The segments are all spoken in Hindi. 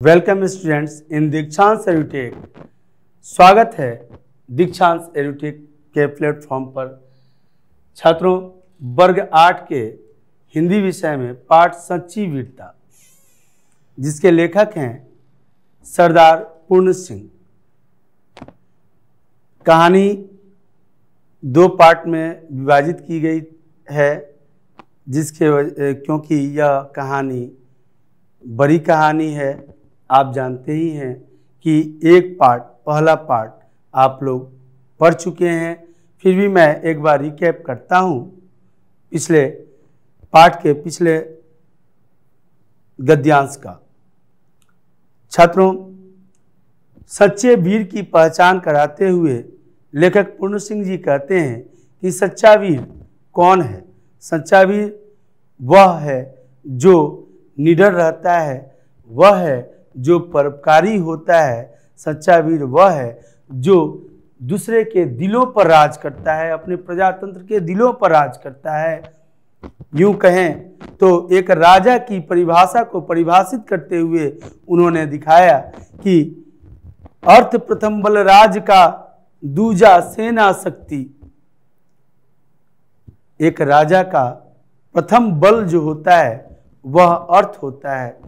वेलकम स्टूडेंट्स इन दीक्षांत एरुटेक स्वागत है दीक्षांत एरुटेक के प्लेटफॉर्म पर छात्रों वर्ग आठ के हिंदी विषय में पाठ सच्ची वीरता जिसके लेखक हैं सरदार पूर्ण सिंह कहानी दो पार्ट में विभाजित की गई है जिसके क्योंकि यह कहानी बड़ी कहानी है आप जानते ही हैं कि एक पार्ट पहला पार्ट आप लोग पढ़ चुके हैं। फिर भी मैं एक बार रिकैप करता हूँ। पिछले पाठ के पिछले गद्यांश का। छात्रों, सच्चे वीर की पहचान कराते हुए लेखक पूर्ण सिंह जी कहते हैं कि सच्चा वीर कौन है? सच्चा वीर वह है जो निडर रहता है। वह है जो परोपकारी होता है, सच्चा वीर वह है, जो दूसरे के दिलों पर राज करता है, अपने प्रजातंत्र के दिलों पर राज करता है। यूँ कहें तो एक राजा की परिभाषा को परिभाषित करते हुए उन्होंने दिखाया कि अर्थ प्रथम बल राज का दूजा सेना शक्ति। एक राजा का प्रथम बल जो होता है, वह अर्थ होता है,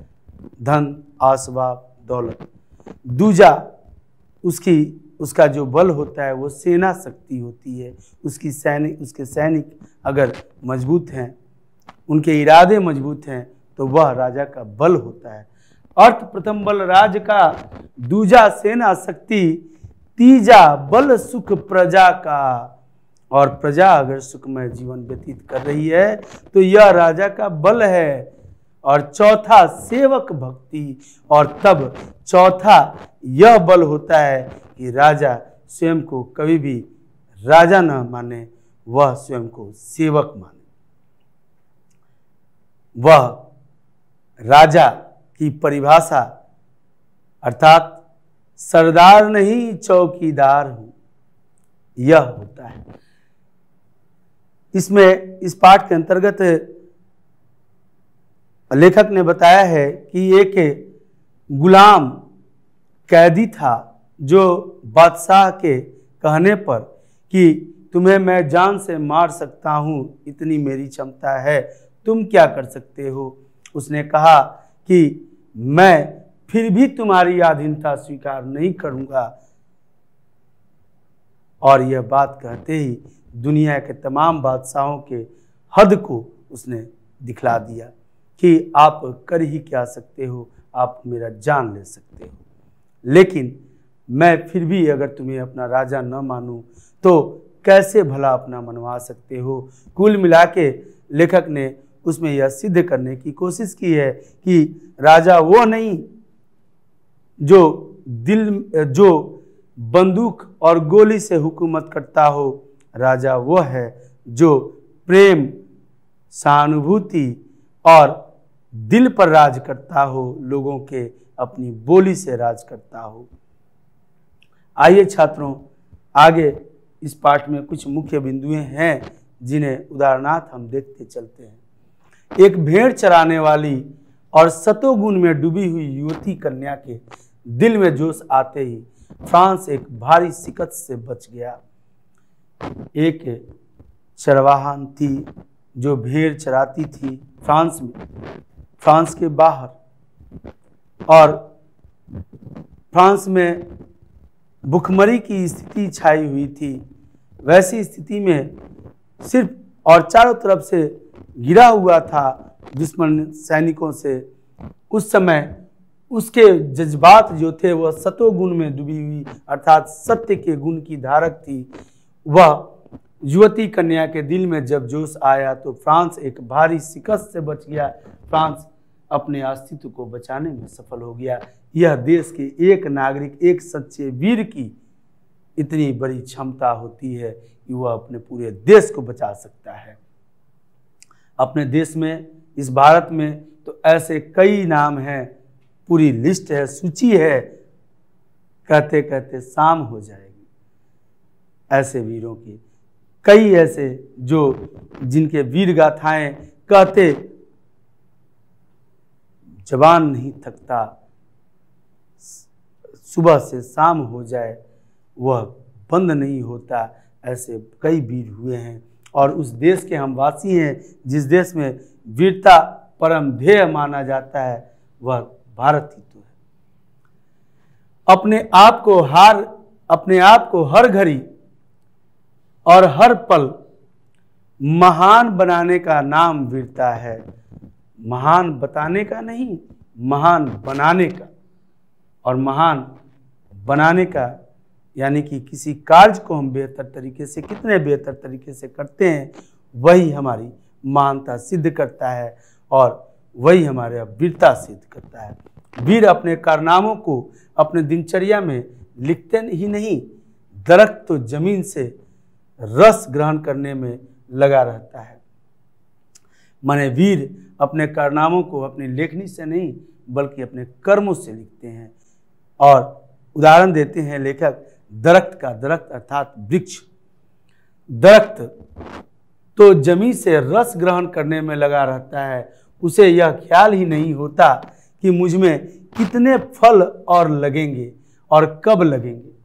धन। आसबाब दौलत। दूजा, उसकी, उसका जो बल होता है, वो सेना शक्ति होती है। उसकी सैनिक, उसके सैनिक अगर मज़बूत हैं, उनके इरादे मज़बूत हैं तो वह राजा का बल होता है। अर्थ प्रथम बल राज का, दूजा सेना शक्ति, तीजा बल सुख प्रजा का। और प्रजा अगर सुखमय जीवन व्यतीत कर रही है तो यह राजा का बल है। और चौथा सेवक भक्ति। और तब चौथा यह बल होता है कि राजा स्वयं को कभी भी राजा न माने, वह स्वयं को सेवक माने। वह राजा की परिभाषा, अर्थात सरदार नहीं, चौकीदार हूँ, यह होता है। इसमें, इस पाठ के अंतर्गत लेखक ने बताया है कि एक गुलाम कैदी था जो बादशाह के कहने पर कि तुम्हें मैं जान से मार सकता हूँ, इतनी मेरी क्षमता है, तुम क्या कर सकते हो? उसने कहा कि मैं फिर भी तुम्हारी आधीनता स्वीकार नहीं करूँगा। और यह बात कहते ही दुनिया के तमाम बादशाहों के हद को उसने दिखला दिया। कि आप कर ही क्या सकते हो, आप मेरा जान ले सकते हो। लेकिन मैं फिर भी अगर तुम्हें अपना राजा न मानूं तो कैसे भला अपना मनवा सकते हो? कुल मिला के लेखक ने उसमें यह सिद्ध करने की कोशिश की है कि राजा वो नहीं जो दिल, जो बंदूक और गोली से हुकूमत करता हो, राजा वो है जो प्रेम, सहानुभूति और दिल पर राज करता हो, लोगों के अपनी बोली से राज करता हो। आइए छात्रों, आगे इस पाठ में कुछ मुख्य बिंदुएँ हैं जिन्हें उदाहरणार्थ हम देखते चलते हैं। एक भेड़ चराने वाली और सतोगुण में डूबी हुई युवती कन्या के दिल में जोश आते ही फ्रांस एक भारी शिकत से बच गया। एक चरवाहन थी जो भेड़ चराती थी फ्रांस में। फ्रांस के बाहर और फ्रांस में भुखमरी की स्थिति छाई हुई थी। वैसी स्थिति में सिर्फ़ और चारों तरफ़ से घिरा हुआ था दुश्मन सैनिकों से। उस समय उसके जज्बात जो थे, वह सतोगुण में डूबी हुई, अर्थात सत्य के गुण की धारक थी। वह युवती कन्या के दिल में जब जोश आया तो फ्रांस एक भारी शिकस्त से बच गया। फ्रांस अपने अस्तित्व को बचाने में सफल हो गया। यह देश के एक नागरिक, एक सच्चे वीर की इतनी बड़ी क्षमता होती है कि वह अपने पूरे देश को बचा सकता है। अपने देश में, इस भारत में तो ऐसे कई नाम हैं, पूरी लिस्ट है, सूची है कहते कहते शाम हो जाएगी। ऐसे वीरों की, कई ऐसे जो जिनके वीर गाथाएँ कहते जबान नहीं थकता, सुबह से शाम हो जाए, वह बंद नहीं होता, ऐसे कई वीर हुए हैं। और उस देश के हम वासी हैं, जिस देश में वीरता परम ध्येय माना जाता है, वह भारत ही तो है। अपने आप को हार, अपने आप को हर घड़ी और हर पल महान बनाने का नाम वीरता है। महान बताने का नहीं, महान बनाने का। और महान बनाने का यानी कि किसी कार्य को हम बेहतर तरीके से, कितने बेहतर तरीके से करते हैं, वही हमारी महानता सिद्ध करता है और वही हमारे वीरता सिद्ध करता है। वीर अपने कारनामों को अपने दिनचर्या में लिखते ही नहीं, दरख्त तो ज़मीन से रस ग्रहण करने में लगा रहता है। माने वीर अपने कारनामों को अपनी लेखनी से नहीं, बल्कि अपने कर्मों से लिखते हैं। और उदाहरण देते हैं लेखक, दरख्त का दरख्त अर्थात वृक्ष। दरख्त तो जमी से रस ग्रहण करने में लगा रहता है। उसे यह ख्याल ही नहीं होता कि मुझमें कितने फल और लगेंगे और कब लगेंगे।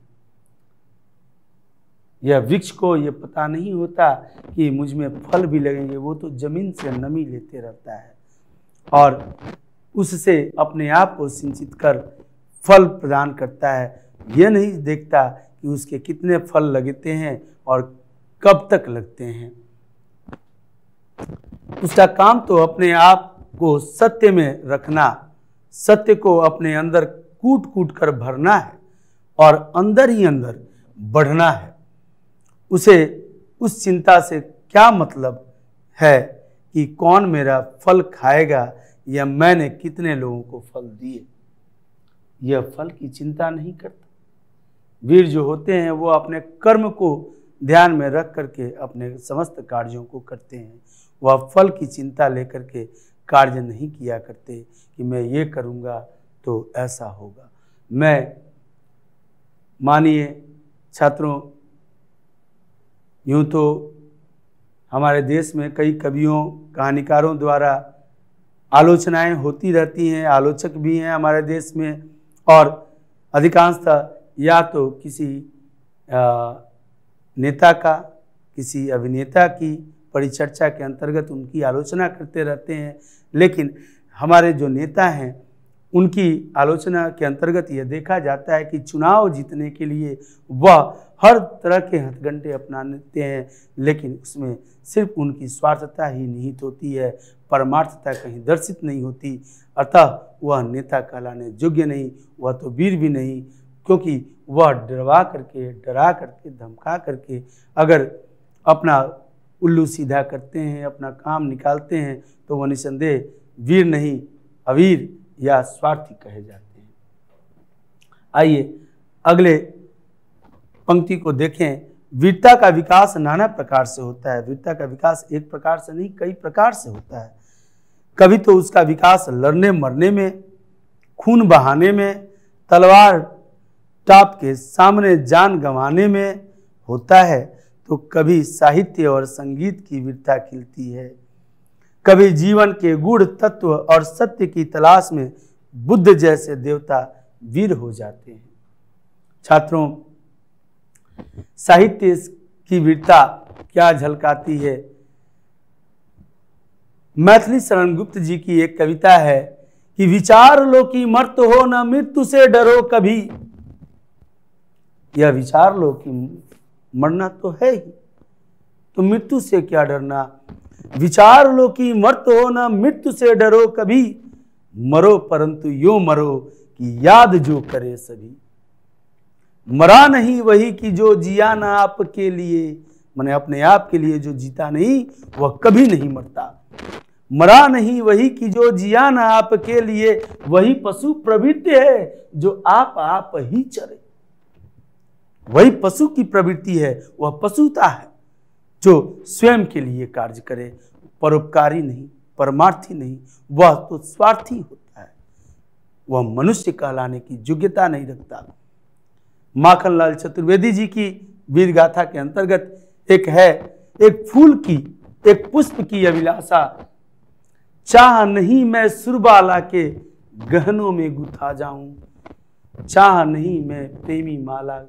यह वृक्ष को यह पता नहीं होता कि मुझमें फल भी लगेंगे, वो तो ज़मीन से नमी लेते रहता है। और उससे अपने आप को सिंचित कर फल प्रदान करता है। यह नहीं देखता कि उसके कितने फल लगते हैं और कब तक लगते हैं। उसका काम तो अपने आप को सत्य में रखना, सत्य को अपने अंदर कूट कूट कर भरना है और अंदर ही अंदर बढ़ना है। उसे उस चिंता से क्या मतलब है कि कौन मेरा फल खाएगा या मैंने कितने लोगों को फल दिए? यह फल की चिंता नहीं करता। वीर जो होते हैं, वो अपने कर्म को ध्यान में रख करके अपने समस्त कार्यों को करते हैं। वह फल की चिंता लेकर के कार्य नहीं किया करते कि मैं ये करूँगा तो ऐसा होगा। मैं मानिए, छात्रों यूँ तो हमारे देश में कई कवियों, कहानीकारों द्वारा आलोचनाएँ होती रहती हैं, आलोचक भी हैं हमारे देश में और अधिकांशतः या तो किसी नेता का, किसी अभिनेता की परिचर्चा के अंतर्गत उनकी आलोचना करते रहते हैं। लेकिन हमारे जो नेता हैं, उनकी आलोचना के अंतर्गत यह देखा जाता है कि चुनाव जीतने के लिए वह हर तरह के हथगंडे अपनाते हैं, लेकिन उसमें सिर्फ़ उनकी स्वार्थता ही निहित होती है, परमार्थता कहीं दर्शित नहीं होती। अतः वह नेता कहलाने योग्य नहीं, वह तो वीर भी नहीं, क्योंकि वह डरवा करके, डरा करके, धमका करके अगर अपना उल्लू सीधा करते हैं, अपना काम निकालते हैं तो वह निसंदेह वीर नहीं, अवीर या स्वार्थी कहे जाते हैं। आइए अगले पंक्ति को देखें, वीरता का विकास नाना प्रकार से होता है। वीरता का विकास एक प्रकार से नहीं, कई प्रकार से होता है। कभी तो उसका विकास लड़ने मरने में, खून बहाने में, तलवार टाप के सामने जान गंवाने में होता है तो कभी साहित्य और संगीत की वीरता खिलती है। कभी जीवन के गुड़ तत्व और सत्य की तलाश में बुद्ध जैसे देवता वीर हो जाते हैं। छात्रों साहित्य की वीरता क्या झलकाती है? मैथिली शरण गुप्त जी की एक कविता है कि विचार लो कि मर्त हो न मृत्यु से डरो कभी। यह विचार लो कि मरना तो है ही तो मृत्यु से क्या डरना? विचार लो कि मर्त हो न मृत्यु से डरो कभी। मरो परंतु यो मरो कि याद जो करे सभी। मरा नहीं वही कि जो जिया ना आपके लिए, मैंने अपने आप के लिए जो जीता नहीं, वह कभी नहीं मरता। मरा नहीं वही कि जो जिया ना आपके लिए, वही पशु प्रवृत्ति है जो आप आप ही चरे। वही पशु की प्रवृत्ति है, वह पशुता है जो स्वयं के लिए कार्य करे। परोपकारी नहीं, परमार्थी नहीं, वह तो स्वार्थी होता है। वह मनुष्य कहलाने की योग्यता नहीं रखता। माखनलाल चतुर्वेदी जी की वीर गाथा के अंतर्गत एक है, एक फूल की, एक पुष्प की अभिलाषा। चाह नहीं मैं सुरबाला के गहनों में गुथा जाऊँ। चाह नहीं मैं प्रेमी माला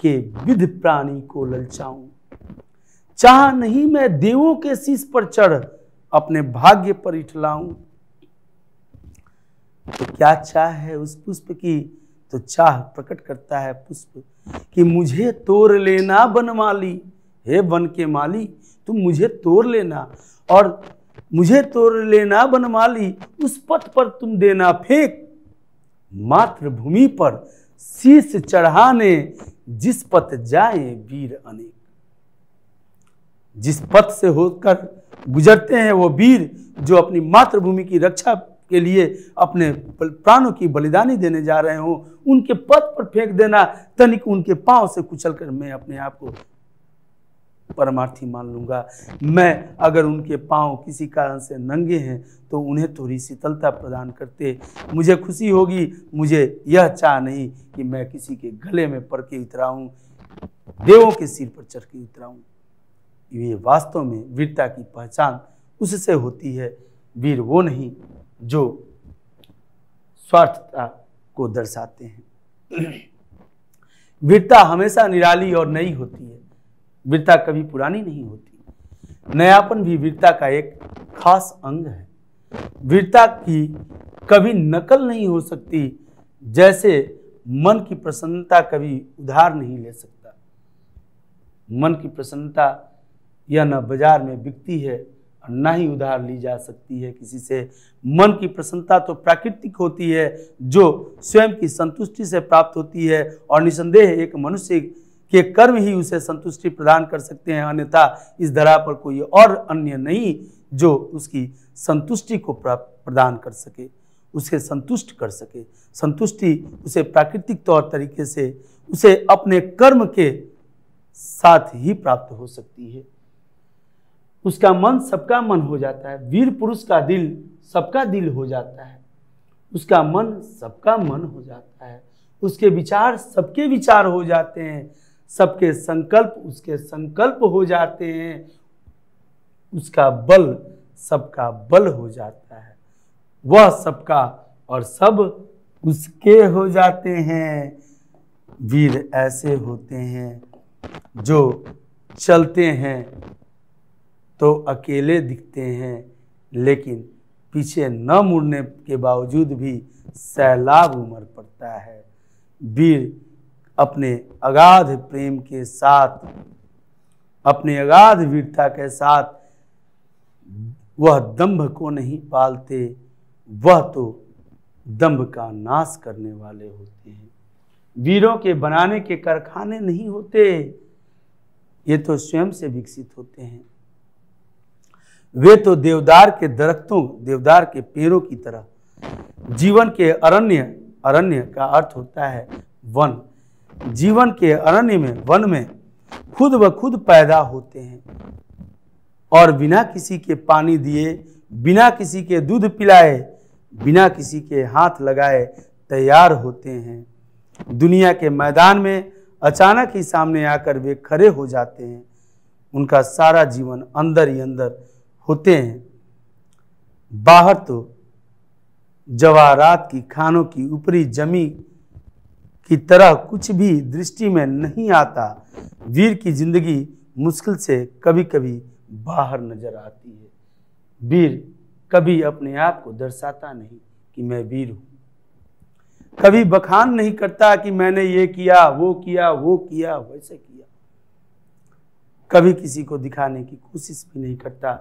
के विध प्राणी को ललचाऊं। चाह नहीं मैं देवों के शीश पर चढ़ अपने भाग्य पर इठलाऊं। तो क्या चाह है उस पुष्प की तो चाह प्रकट करता है पुष्प कि मुझे तोड़ लेना बनमाली हे वन के माली, तुम मुझे तोड़ लेना और मुझे तोड़ लेना बनमाली उस पथ पर तुम देना फेंक। मातृभूमि पर शीश चढ़ाने, जिस पथ जाए वीर अनेक। जिस पथ से होकर गुजरते हैं वो वीर जो अपनी मातृभूमि की रक्षा के लिए अपने प्राणों की बलिदानी देने जा रहे हो, उनके पद पर फेंक देना, तनिक उनके पाँव से कुचल कर मैं अपने आप को परमार्थी मान लूँगा। मैं अगर उनके पाँव किसी कारण से नंगे हैं तो उन्हें थोड़ी शीतलता प्रदान करते। मुझे खुशी होगी, मुझे यह चाह नहीं कि मैं किसी के गले में पड़ के उतराऊँ देवों के सिर पर चढ़ के उतराऊँ ये वास्तव में वीरता की पहचान उससे होती है। वीर वो नहीं जो स्वार्थता को दर्शाते हैं। वीरता हमेशा निराली और नई होती है। वीरता कभी पुरानी नहीं होती। नयापन भी वीरता का एक खास अंग है। वीरता की कभी नकल नहीं हो सकती, जैसे मन की प्रसन्नता कभी उधार नहीं ले सकता। मन की प्रसन्नता यह न बाज़ार में बिकती है और न ही उधार ली जा सकती है। किसी से मन की प्रसन्नता तो प्राकृतिक होती है, जो स्वयं की संतुष्टि से प्राप्त होती है और निसंदेह एक मनुष्य के कर्म ही उसे संतुष्टि प्रदान कर सकते हैं। अन्यथा इस धरा पर कोई और अन्य नहीं जो उसकी संतुष्टि को प्रदान कर सके, उसे संतुष्ट कर सके। संतुष्टि उसे प्राकृतिक तौर तरीके से, उसे अपने कर्म के साथ ही प्राप्त हो सकती है। उसका मन सबका मन हो जाता है। वीर पुरुष का दिल सबका दिल हो जाता है। उसका मन सबका मन हो जाता है। उसके विचार सबके विचार हो जाते हैं। सबके संकल्प उसके संकल्प हो जाते हैं। उसका बल सबका बल हो जाता है। वह सबका और सब उसके हो जाते हैं। वीर ऐसे होते हैं जो चलते हैं। तो अकेले दिखते हैं, लेकिन पीछे न मुड़ने के बावजूद भी सैलाब उमर पड़ता है। वीर अपने अगाध प्रेम के साथ, अपने अगाध वीरता के साथ, वह दंभ को नहीं पालते, वह तो दंभ का नाश करने वाले होते हैं। वीरों के बनाने के कारखाने नहीं होते, ये तो स्वयं से विकसित होते हैं। वे तो देवदार के दरख्तों, देवदार के पेड़ों की तरह। जीवन के अरण्य अरण्य का अर्थ होता है वन। जीवन के अरण्य में, वन में खुद ब खुद पैदा होते हैं। और बिना किसी के पानी दिए, बिना किसी के दूध पिलाए, बिना किसी के हाथ लगाए तैयार होते हैं। दुनिया के मैदान में अचानक ही सामने आकर वे खड़े हो जाते हैं। उनका सारा जीवन अंदर ही अंदर होते हैं। बाहर तो जवाहरात की खानों की ऊपरी जमी की तरह कुछ भी दृष्टि में नहीं आता, वीर की ज़िंदगी मुश्किल से कभी कभी बाहर नज़र आती है। वीर कभी अपने आप को दर्शाता नहीं कि मैं वीर हूँ। कभी बखान नहीं करता कि मैंने ये किया, वो किया वो किया, वैसे किया। कभी किसी को दिखाने की कोशिश भी नहीं करता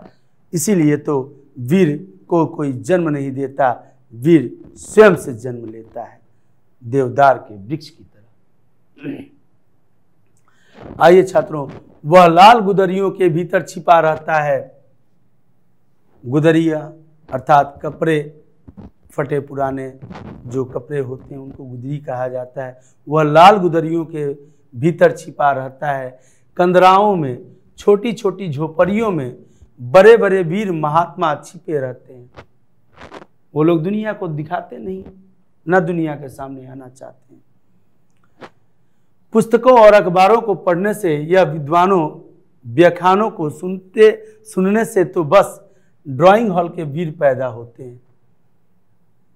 इसीलिए तो वीर को कोई जन्म नहीं देता, वीर स्वयं से जन्म लेता है, देवदार के वृक्ष की तरह। आइए छात्रों, वह लाल गुदरियों के भीतर छिपा रहता है। गुदरिया, अर्थात कपड़े फटे पुराने, जो कपड़े होते हैं, उनको गुदरी कहा जाता है। वह लाल गुदरियों के भीतर छिपा रहता है। कंदराओं में छोटी छोटी झोपड़ियों में बड़े बड़े वीर महात्मा छिपे रहते हैं। वो लोग दुनिया को दिखाते नहीं, न दुनिया के सामने आना चाहते हैं। पुस्तकों और अखबारों को पढ़ने से या विद्वानों, व्याख्यानों को सुनते, सुनने से तो बस ड्राइंग हॉल के वीर पैदा होते हैं।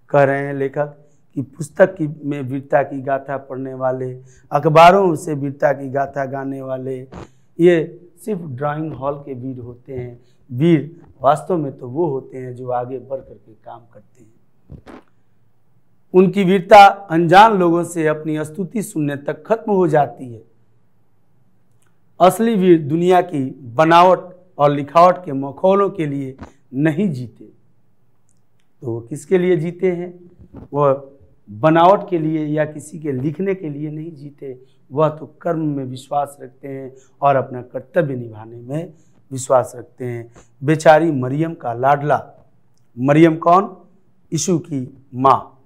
कह रहे हैं लेखक कि पुस्तक की में वीरता की गाथा पढ़ने वाले, अखबारों से वीरता की गाथा गाने वाले, ये सिर्फ़ ड्राइंग हॉल के वीर होते हैं। वीर वास्तव में तो वो होते हैं जो आगे बढ़ करके काम करते हैं। उनकी वीरता अनजान लोगों से अपनी स्तुति सुनने तक खत्म हो जाती है। असली वीर दुनिया की बनावट और लिखावट के मखौलों के लिए नहीं जीते। तो वो किसके लिए जीते हैं? वह बनावट के लिए या किसी के लिखने के लिए नहीं जीते? वह तो कर्म में विश्वास रखते हैं और अपना कर्तव्य निभाने में विश्वास रखते हैं। बेचारी मरियम का लाडला। मरियम कौन? यीशु की माँ।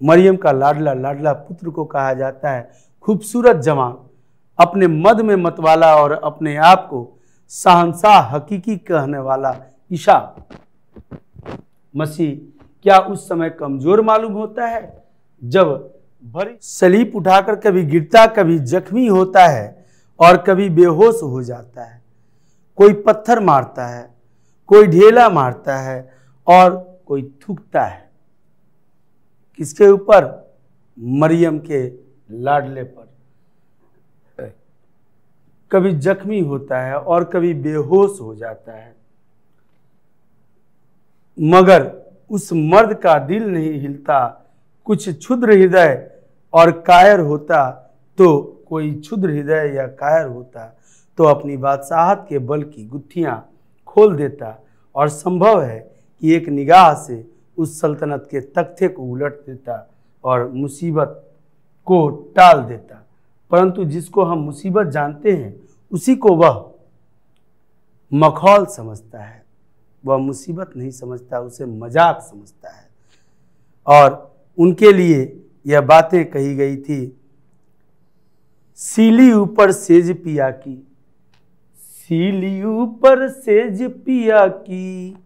मरियम का लाडला लाडला पुत्र को कहा जाता है। खूबसूरत जवान। अपने मद में मतवाला और अपने आप को सहनशाह, हकीकी कहने वाला ईशा। मसीह, क्या उस समय कमज़ोर मालूम होता है? जब भरी। सलीप उठाकर कभी गिरता, कभी जख्मी होता है और कभी बेहोश हो जाता है। कोई पत्थर मारता है, कोई ढेला मारता है और कोई थूकता है। किसके ऊपर? मरियम के लाडले पर। कभी जख्मी होता है और कभी बेहोश हो जाता है। मगर उस मर्द का दिल नहीं हिलता, कुछ क्षुद्र हृदय और कायर होता तो कोई क्षुद्र हृदय या कायर होता तो अपनी बादशाहत के बल की गुत्थियाँ खोल देता। और संभव है कि एक निगाह से उस सल्तनत के तख्ते को उलट देता और मुसीबत को टाल देता। परंतु जिसको हम मुसीबत जानते हैं, उसी को वह मखौल समझता है। वह मुसीबत नहीं समझता, उसे मज़ाक समझता है। और उनके लिए यह बातें कही गई थी। सीली ऊपर सेज पिया की। सीली ऊपर सेज पिया की।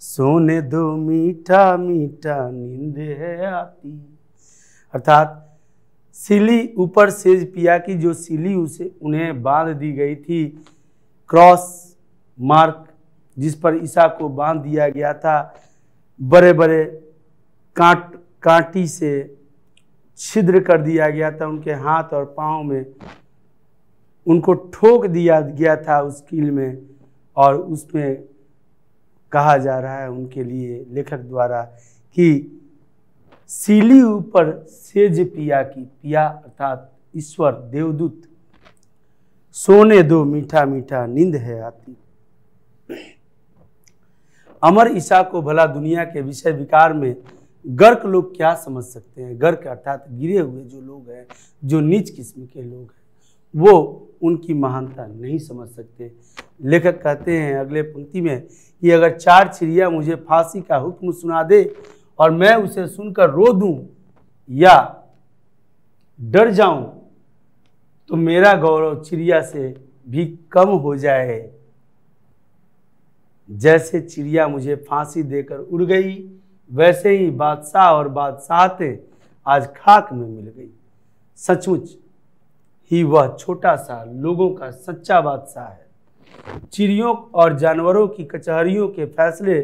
सोने दो मीठा मीठा नींद है आती। अर्थात सिली ऊपर सेज पिया की जो सिली उसे उन्हें बाँध दी गई थी। क्रॉस मार्क जिस पर ईसा को बाँध दिया गया था। बड़े बड़े कांट कांटी से छिद्र कर दिया गया था उनके हाथ और पाँव में। उनको ठोक दिया गया था उस कील में और उसमें कहा जा रहा है उनके लिए लेखक द्वारा कि सीली ऊपर सेज पिया की पिया अर्थात ईश्वर देवदूत, सोने दो मीठा मीठा नींद है आती। अमर ईशा को भला दुनिया के विषय विकार में गर्क लोग क्या समझ सकते हैं? गर्क अर्थात गिरे हुए जो लोग हैं, जो नीच किस्म के लोग हैं, वो उनकी महानता नहीं समझ सकते। लेखक कहते हैं अगले पंक्ति में कि अगर चार चिड़िया मुझे फांसी का हुक्म सुना दे और मैं उसे सुनकर रो दूँ या डर जाऊँ तो मेरा गौरव चिड़िया से भी कम हो जाए। जैसे चिड़िया मुझे फांसी देकर उड़ गई वैसे ही बादशाह और बादशाहते आज खाक में मिल गई। सचमुच ही वह छोटा सा लोगों का सच्चा बादशाह है। चिड़ियों और जानवरों की कचहरियों के फैसले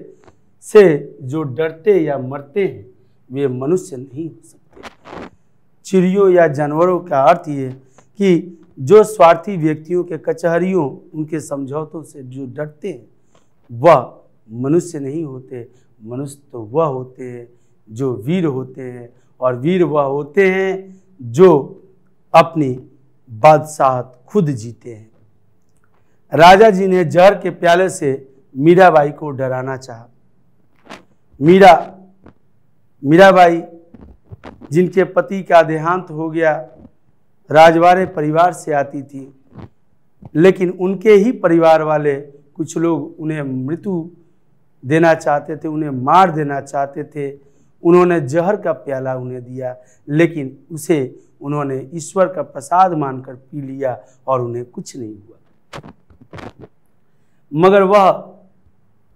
से जो डरते या मरते हैं, वे मनुष्य नहीं हो सकते। चिड़ियों या जानवरों का अर्थ ये कि जो स्वार्थी व्यक्तियों के कचहरियों, उनके समझौतों से जो डरते हैं, वह मनुष्य नहीं होते। मनुष्य तो वह होते हैं जो वीर होते हैं और वीर वह होते हैं जो अपनी बादशाहत खुद जीते हैं। राजा जी ने जहर के प्याले से मीराबाई को डराना चाहा। मीरा, मीराबाई, जिनके पति का देहांत हो गया, राजवाड़े परिवार से आती थी। लेकिन उनके ही परिवार वाले कुछ लोग उन्हें मृत्यु देना चाहते थे, उन्हें मार देना चाहते थे। उन्होंने जहर का प्याला उन्हें दिया, लेकिन उसे उन्होंने ईश्वर का प्रसाद मानकर पी लिया और उन्हें कुछ नहीं हुआ। मगर वह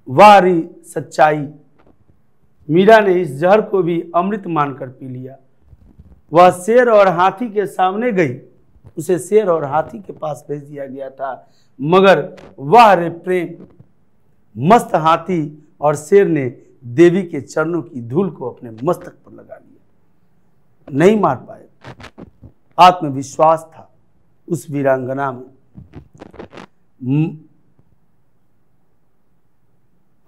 वारी सच्चाई, मीरा ने इस जहर को भी अमृत मानकर पी लिया। वह शेर और हाथी के सामने गई, उसे शेर और हाथी के पास भेज दिया गया था, मगर वह रे प्रेम मस्त हाथी और शेर ने देवी के चरणों की धूल को अपने मस्तक पर लगा लिया। नहीं मार पाए आत्मविश्वास था उस वीरांगना में।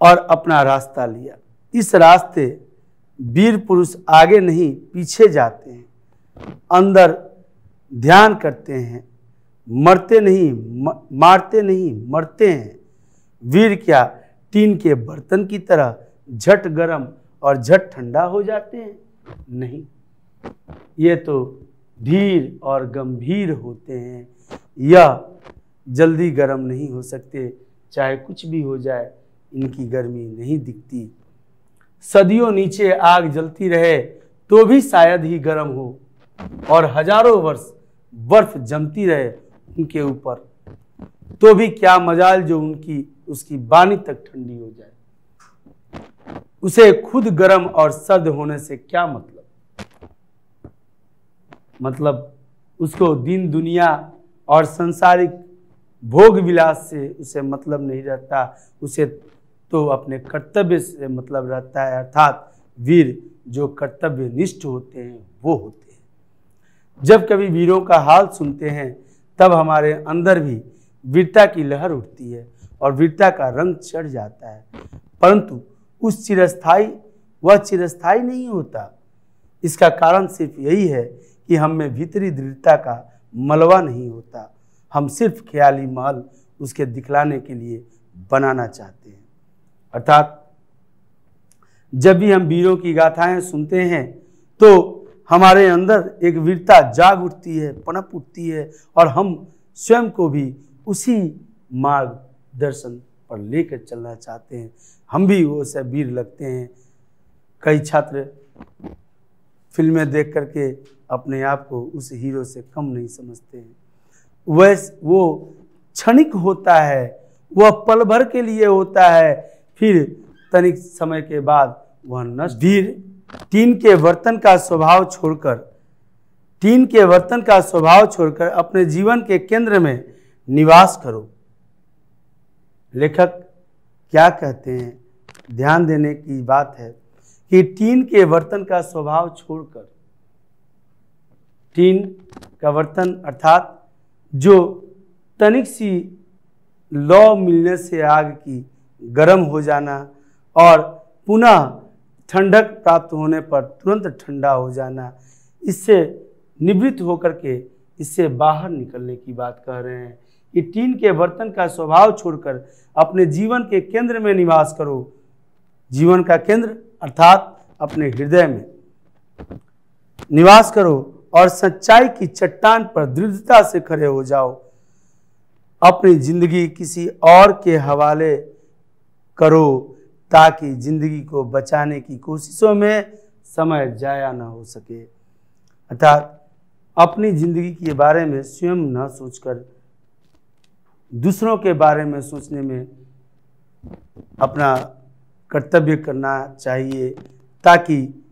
और अपना रास्ता लिया। इस रास्ते वीर पुरुष आगे नहीं, पीछे जाते हैं। अंदर ध्यान करते हैं। मरते नहीं मारते नहीं, मरते हैं। वीर क्या टीन के बर्तन की तरह झट गरम और झट ठंडा हो जाते हैं? नहीं। ये तो धीर और गंभीर होते हैं। यह जल्दी गर्म नहीं हो सकते, चाहे कुछ भी हो जाए, इनकी गर्मी नहीं दिखती। सदियों नीचे आग जलती रहे तो भी शायद ही गर्म हो। और हज़ारों वर्ष बर्फ़ जमती रहे उनके ऊपर। तो भी क्या मजाल जो उनकी, उसकी बानी तक ठंडी हो जाए। उसे खुद गर्म और सर्द होने से क्या मतलब? मतलब उसको दिन दुनिया और संसारिक भोग विलास से उसे मतलब नहीं रहता, उसे तो अपने कर्तव्य से मतलब रहता है, अर्थात वीर जो कर्तव्य निष्ठ होते हैं, वो होते हैं। जब कभी वीरों का हाल सुनते हैं, तब हमारे अंदर भी वीरता की लहर उठती है और वीरता का रंग चढ़ जाता है। परंतु उस चिरस्थाई वह चिरस्थाई नहीं होता। इसका कारण सिर्फ़ यही है कि हम में भीतरी दृढ़ता का मलबा नहीं होता। हम सिर्फ़ ख्याली महल उसके दिखलाने के लिए बनाना चाहते हैं। अर्थात, जब भी हम वीरों की गाथाएँ सुनते हैं तो हमारे अंदर एक वीरता जाग उठती है, पनप उठती है और हम स्वयं को भी उसी मार्गदर्शन पर लेकर चलना चाहते हैं। हम भी वो से वीर लगते हैं। कई छात्र फ़िल्में देख करके अपने आप को उस हीरो से कम नहीं समझते हैं। वैस वो क्षणिक होता है वह पल भर के लिए होता है फिर तनिक समय के बाद वह नष्ट वीर टीन के बर्तन का स्वभाव छोड़कर टीन के बर्तन का स्वभाव छोड़कर अपने जीवन के केंद्र में निवास करो। लेखक क्या कहते हैं? ध्यान देने की बात है कि टीन के बर्तन का स्वभाव छोड़कर, टीन का बर्तन अर्थात जो तनिक सी लौ मिलने से आग की गर्म हो जाना और पुनः ठंडक प्राप्त होने पर तुरंत ठंडा हो जाना, इससे निवृत्त होकर के इससे बाहर निकलने की बात कह रहे हैं। कि टीन के बर्तन का स्वभाव छोड़कर अपने जीवन के केंद्र में निवास करो। जीवन का केंद्र अर्थात अपने हृदय में। निवास करो और सच्चाई की चट्टान पर दृढ़ता से खड़े हो जाओ। अपनी ज़िंदगी किसी और के हवाले करो ताकि ज़िंदगी को बचाने की कोशिशों में समय जाया ना हो सके। अर्थात अपनी ज़िंदगी के बारे में स्वयं न सोचकर दूसरों के बारे में सोचने में अपना कर्तव्य करना चाहिए, ताकि,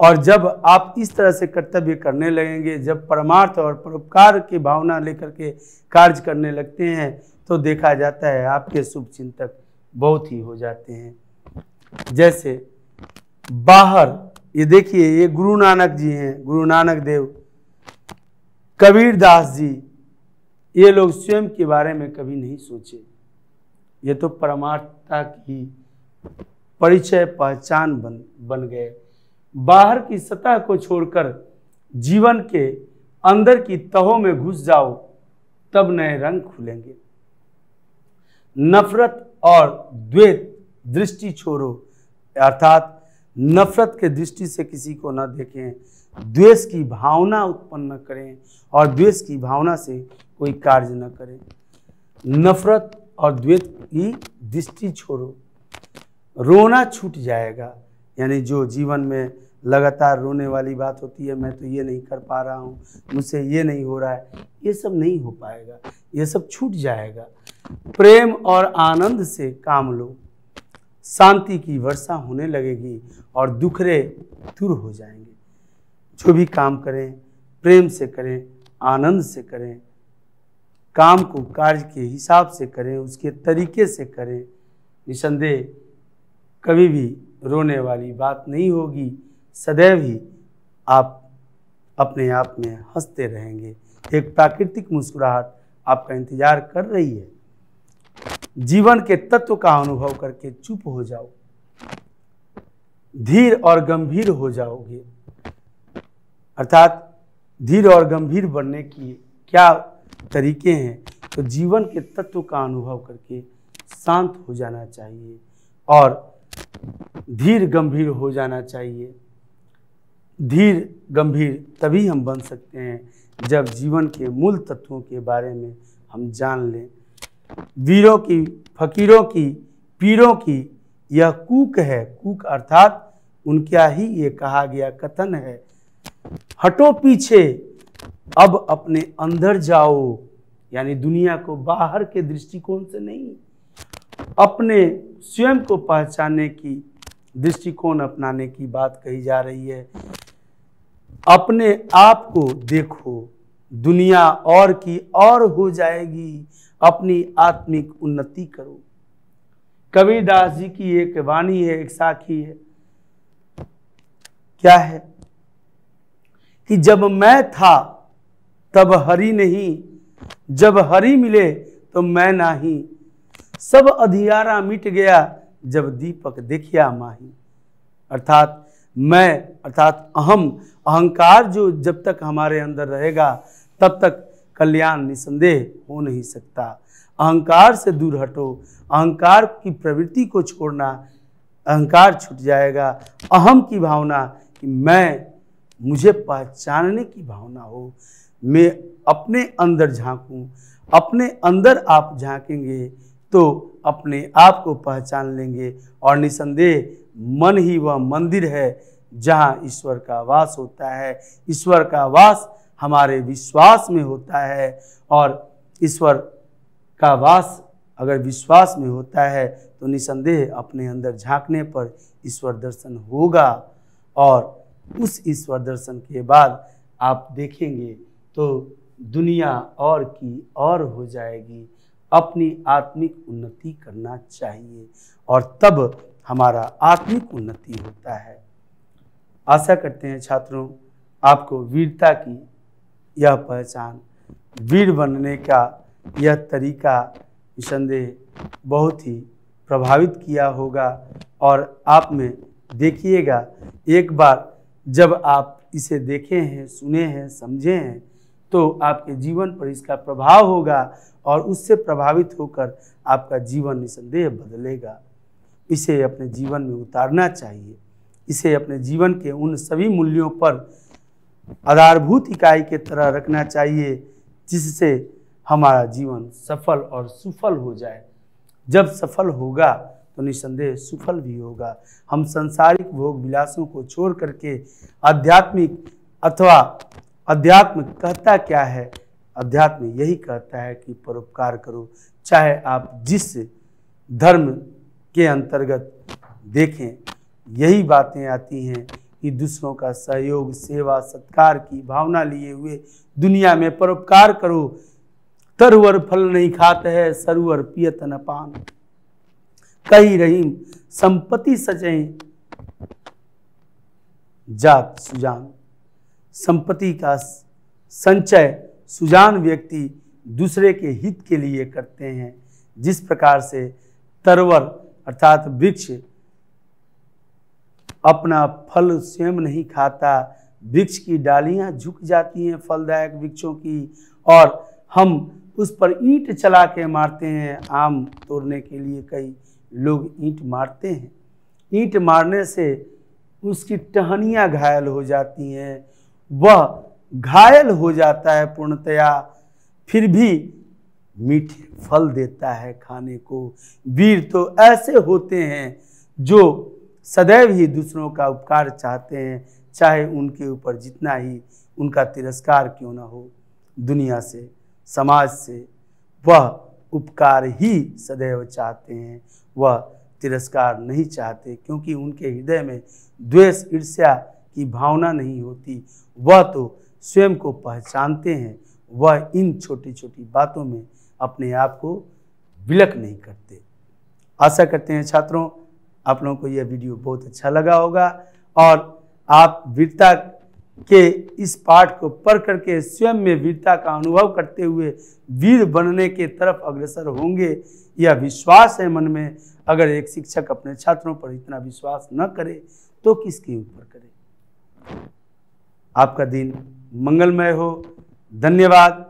और जब आप इस तरह से कर्तव्य करने लगेंगे, जब परमार्थ और परोपकार की भावना लेकर के कार्य करने लगते हैं तो देखा जाता है आपके शुभ चिंतक बहुत ही हो जाते हैं। जैसे, बाहर, ये देखिए, ये गुरु नानक जी हैं, गुरु नानक देव, कबीर दास जी ये लोग स्वयं के बारे में कभी नहीं सोचे। ये तो परमार्थता की परिचय पहचान बन बन गए। बाहर की सतह को छोड़कर जीवन के अंदर की तहों में घुस जाओ, तब नए रंग खुलेंगे। नफरत और द्वेत दृष्टि छोड़ो। अर्थात नफरत के दृष्टि से किसी को न देखें। द्वेष की भावना उत्पन्न करें और द्वेष की भावना से कोई कार्य न करें। नफरत और द्वेष की दृष्टि छोड़ो। रोना छूट जाएगा। यानी जो जीवन में लगातार रोने वाली बात होती है, मैं तो ये नहीं कर पा रहा हूँ, मुझसे ये नहीं हो रहा है, ये सब नहीं हो पाएगा। ये सब छूट जाएगा। प्रेम और आनंद से काम लो। शांति की वर्षा होने लगेगी और दुखरे दूर हो जाएँगे। जो भी काम करें, प्रेम से करें, आनंद से करें काम को कार्य के हिसाब से करें, उसके तरीके से करें, निसंदेह कभी भी रोने वाली बात नहीं होगी। सदैव ही आप अपने आप में हँसते रहेंगे। एक प्राकृतिक मुस्कुराहट आपका इंतज़ार कर रही है। जीवन के तत्व का अनुभव करके चुप हो जाओ। धीर और गंभीर हो जाओगे। अर्थात धीर और गंभीर बनने की क्या तरीके हैं तो जीवन के तत्व का अनुभव करके शांत हो जाना चाहिए और धीर गंभीर हो जाना चाहिए। धीर गंभीर तभी हम बन सकते हैं जब जीवन के मूल तत्वों के बारे में हम जान लें। वीरों की, फकीरों की पीरों की यह कूक है, कूक अर्थात उनका ही ये कहा गया कथन है, हटो पीछे अब अपने अंदर जाओ, यानी दुनिया को बाहर के दृष्टिकोण से नहीं, अपने स्वयं को पहचानने की दृष्टिकोण अपनाने की बात कही जा रही है। अपने आप को देखो, दुनिया और की और हो जाएगी, अपनी आत्मिक उन्नति करो। कबीरदास जी की एक वाणी है, एक साखी है। क्या है? कि जब मैं था तब हरि नहीं। जब हरि मिले तो मैं नाही। सब अधियारा मिट गया, जब दीपक देखिया माही। अर्थात मैं, अर्थात अहम, अहंकार जो जब तक हमारे अंदर रहेगा, तब तक कल्याण निसंदेह हो नहीं सकता। अहंकार से दूर हटो। अहंकार की प्रवृत्ति को छोड़ना, अहंकार छूट जाएगा। अहम की भावना कि मैं, मुझे पहचानने की भावना हो। मैं अपने अंदर झांकूं, अपने अंदर आप झांकेंगे तो अपने आप को पहचान लेंगे। और निसंदेह, मन ही वह मंदिर है जहाँ ईश्वर का वास होता है। ईश्वर का वास हमारे विश्वास में होता है। और ईश्वर का वास अगर विश्वास में होता है तो निसंदेह अपने अंदर झांकने पर ईश्वर दर्शन होगा। और उस ईश्वर दर्शन के बाद आप देखेंगे तो दुनिया और की और हो जाएगी। अपनी आत्मिक उन्नति करना चाहिए और तब हमारा आत्मिक उन्नति होता है। आशा करते हैं छात्रों, आपको वीरता की यह पहचान, वीर बनने का यह तरीका निसंदेह बहुत ही प्रभावित किया होगा और आप में देखिएगा, एक बार जब आप इसे देखे हैं, सुने हैं, समझे हैं तो आपके जीवन पर इसका प्रभाव होगा और उससे प्रभावित होकर आपका जीवन निसंदेह बदलेगा। इसे अपने जीवन में उतारना चाहिए। इसे अपने जीवन के उन सभी मूल्यों पर आधारभूत इकाई के तरह रखना चाहिए, जिससे हमारा जीवन सफल और सुफल हो जाए। जब सफल होगा तो निसंदेह सुफल भी होगा। हम संसारिक भोग विलासों को छोड़ करके आध्यात्मिक अथवा अध्यात्म कहता क्या है? अध्यात्म यही कहता है कि परोपकार करो, चाहे आप जिस धर्म के अंतर्गत देखें, यही बातें आती हैं कि दूसरों का सहयोग, सेवा, सत्कार की भावना लिए हुए दुनिया में परोपकार करो। तरवर फल नहीं खाते है सरवर पियत न पान। कही रहीम, संपत्ति सचें जात सुजान। संपत्ति का संचय सुजान व्यक्ति दूसरे के हित के लिए करते हैं। जिस प्रकार से तरवर अर्थात वृक्ष अपना फल स्वयं नहीं खाता, वृक्ष की डालियाँ झुक जाती हैं फलदायक वृक्षों की और हम उस पर ईंट चला के मारते हैं, आम तोड़ने के लिए कई लोग ईंट मारते हैं। ईंट मारने से उसकी टहनियाँ घायल हो जाती हैं वह घायल हो जाता है पूर्णतया, फिर भी मीठे फल देता है खाने को। वीर तो ऐसे होते हैं जो सदैव ही दूसरों का उपकार चाहते हैं, चाहे उनके ऊपर जितना ही उनका तिरस्कार क्यों ना हो। दुनिया से, समाज से वह उपकार ही सदैव चाहते हैं। वह तिरस्कार नहीं चाहते, क्योंकि उनके हृदय में द्वेष, ईर्ष्या की भावना नहीं होती। वह तो स्वयं को पहचानते हैं। वह इन छोटी छोटी बातों में अपने आप को विलक नहीं करते। आशा करते हैं छात्रों, आप लोगों को यह वीडियो बहुत अच्छा लगा होगा और आप वीरता के इस पाठ को पढ़ करके स्वयं में वीरता का अनुभव करते हुए वीर बनने के तरफ़ अग्रसर होंगे। यह विश्वास है मन में, अगर एक शिक्षक अपने छात्रों पर इतना विश्वास न करे तो किसके ऊपर करे? आपका दिन मंगलमय हो। धन्यवाद।